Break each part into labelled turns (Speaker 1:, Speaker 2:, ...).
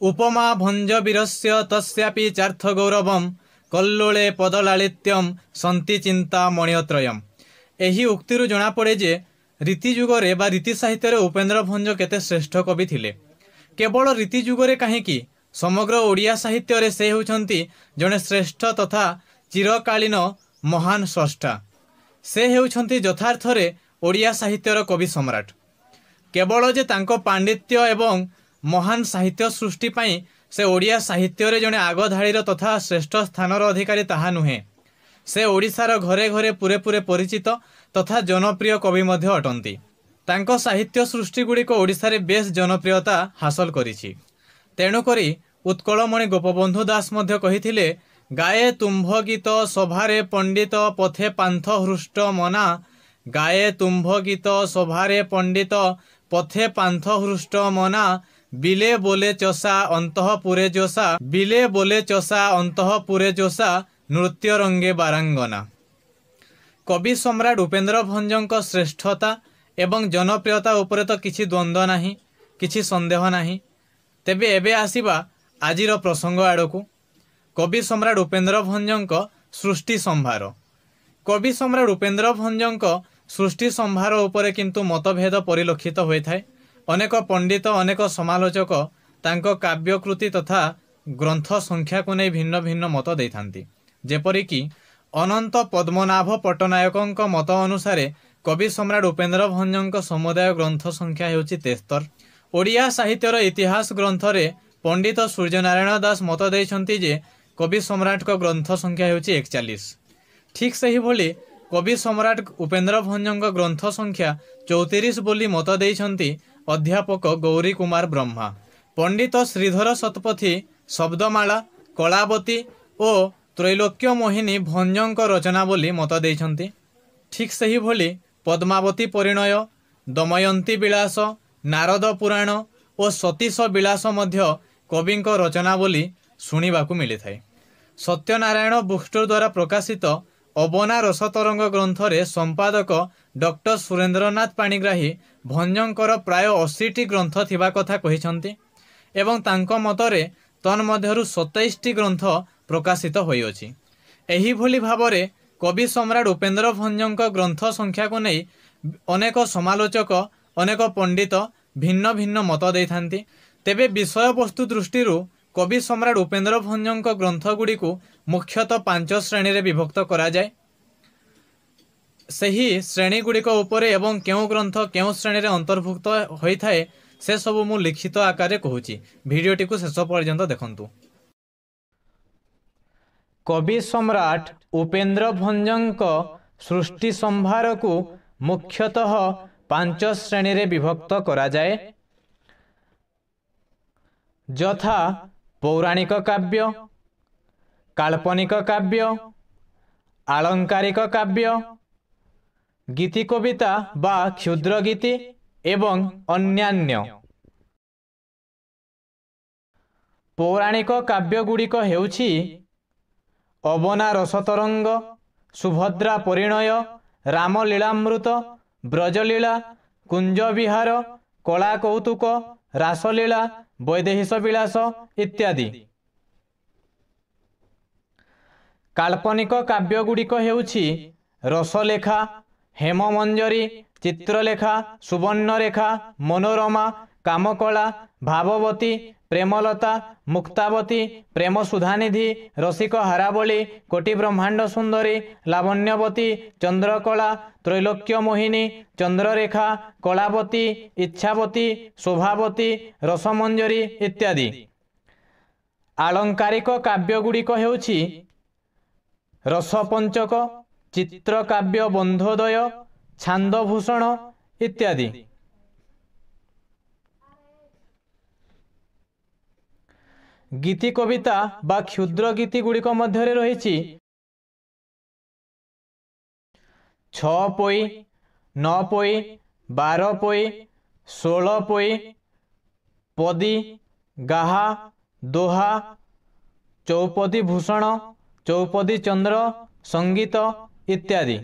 Speaker 1: ଉପମା ଭଞ୍ଜ ବୀରସ୍ୟ ତସ୍ୟାପି ଚାର୍ଥ ଗୌରବମ୍ କଲ୍ଲୋଳେ ପଦଲାଳିତ୍ୟମ୍ ସନ୍ତି ଚିନ୍ତା ମଣିୟତ୍ରୟମ୍ ଏହି ଉକ୍ତିରୁ ଜଣାପଡ଼େ ଯେ ରୀତି ଯୁଗରେ ବା ରୀତି ସାହିତ୍ୟରେ ଉପେନ୍ଦ୍ର ଭଞ୍ଜ କେତେ ଶ୍ରେଷ୍ଠ କବି ଥିଲେ। କେବଳ ରୀତି ଯୁଗରେ କାହିଁକି ସମଗ୍ର ଓଡ଼ିଆ ସାହିତ୍ୟରେ ସେ ହେଉଛନ୍ତି ଜଣେ ଶ୍ରେଷ୍ଠ ତଥା ଚିରକାଳୀନ ମହାନ ସ୍ରଷ୍ଟା। ସେ ହେଉଛନ୍ତି ଯଥାର୍ଥରେ ଓଡ଼ିଆ ସାହିତ୍ୟର କବି ସମ୍ରାଟ। କେବଳ ଯେ ତାଙ୍କ ପାଣ୍ଡିତ୍ୟ ଏବଂ ମହାନ ସାହିତ୍ୟ ସୃଷ୍ଟି ପାଇଁ ସେ ଓଡ଼ିଆ ସାହିତ୍ୟରେ ଜଣେ ଆଗଧାଡ଼ିର ତଥା ଶ୍ରେଷ୍ଠ ସ୍ଥାନର ଅଧିକାରୀ ତାହା ନୁହେଁ। ସେ ଓଡ଼ିଶାର ଘରେ ଘରେ ପୁରେ ପୁରେ ପରିଚିତ ତଥା ଜନପ୍ରିୟ କବି ମଧ୍ୟ ଅଟନ୍ତି। ତାଙ୍କ ସାହିତ୍ୟ ସୃଷ୍ଟିଗୁଡ଼ିକ ଓଡ଼ିଶାରେ ବେଶ୍ ଜନପ୍ରିୟତା ହାସଲ କରିଛି। ତେଣୁକରି ଉତ୍କଳମଣି ଗୋପବନ୍ଧୁ ଦାସ ମଧ୍ୟ କହିଥିଲେ ଗାଏ ତୁମ୍ଭ ଗୀତ ସଭାରେ ପଣ୍ଡିତ ପଥେ ପାନ୍ଥ ହୃଷ୍ଟ ମନା। ଗାଏ ତୁମ୍ଭ ଗୀତ ସଭାରେ ପଣ୍ଡିତ ପଥେ ପାନ୍ଥ ହୃଷ୍ଟ ମନା। ବିଲେ ବୋଲେ ଚଷା ଅନ୍ତଃ ପୁରେ ବିଲେ ବୋଲେ ଚଷା ଅନ୍ତଃ ପୁରେ ନୃତ୍ୟ ରଙ୍ଗେ ବାରାଙ୍ଗନା। କବି ସମ୍ରାଟ ଉପେନ୍ଦ୍ର ଭଞ୍ଜଙ୍କ ଶ୍ରେଷ୍ଠତା ଏବଂ ଜନପ୍ରିୟତା ଉପରେ ତ କିଛି ଦ୍ୱନ୍ଦ୍ୱ ନାହିଁ କିଛି ସନ୍ଦେହ ନାହିଁ। ତେବେ ଏବେ ଆସିବା ଆଜିର ପ୍ରସଙ୍ଗ ଆଡ଼କୁ। କବି ସମ୍ରାଟ ଉପେନ୍ଦ୍ର ଭଞ୍ଜଙ୍କ ସୃଷ୍ଟି ସମ୍ଭାର। କବି ସମ୍ରାଟ ଉପେନ୍ଦ୍ର ଭଞ୍ଜଙ୍କ ସୃଷ୍ଟି ସମ୍ଭାର ଉପରେ କିନ୍ତୁ ମତଭେଦ ପରିଲକ୍ଷିତ ହୋଇଥାଏ। ଅନେକ ପଣ୍ଡିତ ଅନେକ ସମାଲୋଚକ ତାଙ୍କ କାବ୍ୟକୃତି ତଥା ଗ୍ରନ୍ଥ ସଂଖ୍ୟାକୁ ନେଇ ଭିନ୍ନ ଭିନ୍ନ ମତ ଦେଇଥାନ୍ତି। ଯେପରିକି ଅନନ୍ତ ପଦ୍ମନାଭ ପଟ୍ଟନାୟକଙ୍କ ମତ ଅନୁସାରେ କବି ସମ୍ରାଟ ଉପେନ୍ଦ୍ର ଭଞ୍ଜଙ୍କ ସମୁଦାୟ ଗ୍ରନ୍ଥ ସଂଖ୍ୟା ହେଉଛି ତେସ୍ତର। ଓଡ଼ିଆ ସାହିତ୍ୟର ଇତିହାସ ଗ୍ରନ୍ଥରେ ପଣ୍ଡିତ ସୂର୍ଯ୍ୟନାରାୟଣ ଦାସ ମତ ଦେଇଛନ୍ତି ଯେ କବି ସମ୍ରାଟଙ୍କ ଗ୍ରନ୍ଥ ସଂଖ୍ୟା ହେଉଛି ଏକଚାଳିଶ ଠିକ୍ ସେହିଭଳି କବି ସମ୍ରାଟ ଉପେନ୍ଦ୍ର ଭଞ୍ଜଙ୍କ ଗ୍ରନ୍ଥ ସଂଖ୍ୟା ଚଉତିରିଶ ବୋଲି ମତ ଦେଇଛନ୍ତି ଅଧ୍ୟାପକ ଗୌରୀ କୁମାର ବ୍ରହ୍ମା। ପଣ୍ଡିତ ଶ୍ରୀଧର ଶତପଥୀ ଶବ୍ଦମାଳା କଳାବତୀ ଓ ତ୍ରୈଲୋକ୍ୟ ମୋହିନୀ ଭଞ୍ଜଙ୍କ ରଚନା ବୋଲି ମତ ଦେଇଛନ୍ତି। ଠିକ୍ ସେହିଭଳି ପଦ୍ମାବତୀ ପରିଣୟ ଦମୟନ୍ତୀ ବିଳାସ ନାରଦ ପୁରାଣ ଓ ସତୀଶ ବିଳାସ ମଧ୍ୟ କବିଙ୍କ ରଚନା ବୋଲି ଶୁଣିବାକୁ ମିଳିଥାଏ। ସତ୍ୟନାରାୟଣ ବୁକ୍ଷ୍ଟୋର ଦ୍ୱାରା ପ୍ରକାଶିତ ଅବନା ରସତରଙ୍ଗ ଗ୍ରନ୍ଥରେ ସମ୍ପାଦକ ଡକ୍ଟର ସୁରେନ୍ଦ୍ରନାଥ ପାଣିଗ୍ରାହୀ ଭଞ୍ଜଙ୍କର ପ୍ରାୟ ଅଶୀଟି ଗ୍ରନ୍ଥ ଥିବା କଥା କହିଛନ୍ତି ଏବଂ ତାଙ୍କ ମତରେ ତନ୍ମଧ୍ୟରୁ ସତେଇଶଟି ଗ୍ରନ୍ଥ ପ୍ରକାଶିତ ହୋଇଅଛି। ଏହିଭଳି ଭାବରେ କବି ସମ୍ରାଟ ଉପେନ୍ଦ୍ର ଭଞ୍ଜଙ୍କ ଗ୍ରନ୍ଥ ସଂଖ୍ୟାକୁ ନେଇ ଅନେକ ସମାଲୋଚକ ଅନେକ ପଣ୍ଡିତ ଭିନ୍ନ ଭିନ୍ନ ମତ ଦେଇଥାନ୍ତି। ତେବେ ବିଷୟବସ୍ତୁ ଦୃଷ୍ଟିରୁ କବି ସମ୍ରାଟ ଉପେନ୍ଦ୍ର ଭଞ୍ଜଙ୍କ ଗ୍ରନ୍ଥଗୁଡ଼ିକୁ ମୁଖ୍ୟତଃ ପାଞ୍ଚ ଶ୍ରେଣୀରେ ବିଭକ୍ତ କରାଯାଏ। ସେହି ଶ୍ରେଣୀଗୁଡ଼ିକ ଉପରେ ଏବଂ କେଉଁ ଗ୍ରନ୍ଥ କେଉଁ ଶ୍ରେଣୀରେ ଅନ୍ତର୍ଭୁକ୍ତ ହୋଇଥାଏ ସେସବୁ ମୁଁ ଲିଖିତ ଆକାରରେ କହୁଛି। ଭିଡ଼ିଓଟିକୁ ଶେଷ ପର୍ଯ୍ୟନ୍ତ ଦେଖନ୍ତୁ। କବି ସମ୍ରାଟ ଉପେନ୍ଦ୍ର ଭଞ୍ଜଙ୍କ ସୃଷ୍ଟି ସମ୍ଭାରକୁ ମୁଖ୍ୟତଃ ପାଞ୍ଚ ଶ୍ରେଣୀରେ ବିଭକ୍ତ କରାଯାଏ। ଯଥା ପୌରାଣିକ କାବ୍ୟ କାଳ୍ପନିକ କାବ୍ୟ ଆଳଙ୍କାରିକ କାବ୍ୟ ଗୀତି କବିତା ବା କ୍ଷୁଦ୍ର ଗୀତି ଏବଂ ଅନ୍ୟାନ୍ୟ ପୌରାଣିକ କାବ୍ୟଗୁଡ଼ିକ ହେଉଛି ଅବନା ରସତରଙ୍ଗ ସୁଭଦ୍ରା ପରିଣୟ ରାମଲୀଳାମୃତ ବ୍ରଜଲୀଳା କୁଞ୍ଜବିହାର କଳା କୌତୁକ ରାସଲୀଳା ବୈଦେହିଶ ବିଳାସ ଇତ୍ୟାଦି କାଳ୍ପନିକ କାବ୍ୟଗୁଡ଼ିକ ହେଉଛି ରସଲେଖା ହେମମଞ୍ଜରୀ ଚିତ୍ରଲେଖା ସୁବର୍ଣ୍ଣରେଖା ମନୋରମା କାମକଳା ଭାବବତୀ ପ୍ରେମଲତା ମୁକ୍ତାବତୀ ପ୍ରେମ ସୁଧାନିଧି ରସିକ ହାରାବଳୀ କୋଟି ବ୍ରହ୍ମାଣ୍ଡ ସୁନ୍ଦରୀ ଲାବଣ୍ୟବତୀ ଚନ୍ଦ୍ରକଳା ତ୍ରୈଲୋକ୍ୟ ମୋହିନୀ ଚନ୍ଦ୍ରରେଖା କଳାବତୀ ଇଚ୍ଛାବତୀ ଶୋଭାବତୀ ରସମଞ୍ଜରୀ ଇତ୍ୟାଦି। ଆଳଙ୍କାରିକ କାବ୍ୟଗୁଡ଼ିକ ହେଉଛି ରସପଞ୍ଚକ ଚିତ୍ରକାବ୍ୟ ବନ୍ଧୋଦୟ ଛାନ୍ଦଭୂଷଣ ଇତ୍ୟାଦି। ଗୀତି କବିତା ବା କ୍ଷୁଦ୍ର ଗୀତି ଗୁଡ଼ିକ ମଧ୍ୟରେ ରହିଛି ଛଅ ପୋଇ ନଅ ପୋଇ ବାର ପୋଇ ଷୋହଳ ପୋଇ ପଦୀ ଗାହା ଦୋହା ଚୌପଦୀ ଭୂଷଣ ଚୌପଦୀ ଚନ୍ଦ୍ର ସଙ୍ଗୀତ ଇତ୍ୟାଦି।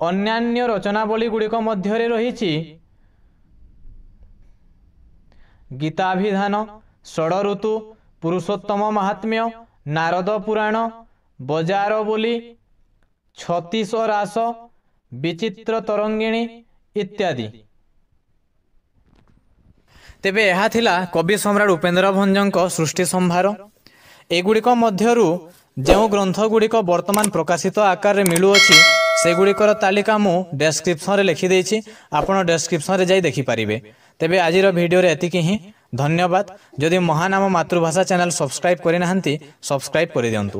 Speaker 1: ଅନ୍ୟାନ୍ୟ ରଚନାବଳୀ ଗୁଡ଼ିକ ମଧ୍ୟରେ ରହିଛି ଗୀତାଭିଧାନ ଷଡ଼ଋତୁ ପୁରୁଷୋତ୍ତମ ମାହାତ୍ମ୍ୟ ନାରଦ ପୁରାଣ ବଜାର ବୋଲି ଛତିଶ ରାସ ବିଚିତ୍ର ତରଙ୍ଗିଣୀ ଇତ୍ୟାଦି। ତେବେ ଏହା ଥିଲା କବି ସମ୍ରାଟ ଉପେନ୍ଦ୍ର ଭଞ୍ଜଙ୍କ ସୃଷ୍ଟି ସମ୍ଭାର। ଏଗୁଡ଼ିକ ମଧ୍ୟରୁ ଯେଉଁ ଗ୍ରନ୍ଥଗୁଡ଼ିକ ବର୍ତ୍ତମାନ ପ୍ରକାଶିତ ଆକାରରେ ମିଳୁଅଛି ସେଗୁଡ଼ିକର ତାଲିକା ମୁଁ ଡେସ୍କ୍ରିପସନରେ ଲେଖିଦେଇଛି। ଆପଣ ଡେସ୍କ୍ରିପସନରେ ଯାଇ ଦେଖିପାରିବେ। ତେବେ ଆଜିର ଭିଡ଼ିଓରେ ଏତିକି ହିଁ। ଧନ୍ୟବାଦ। ଯଦି ମହାନାମ ମାତୃଭାଷା ଚ୍ୟାନେଲ ସବସ୍କ୍ରାଇବ୍ କରିନାହାନ୍ତି ସବସ୍କ୍ରାଇବ୍ କରିଦିଅନ୍ତୁ।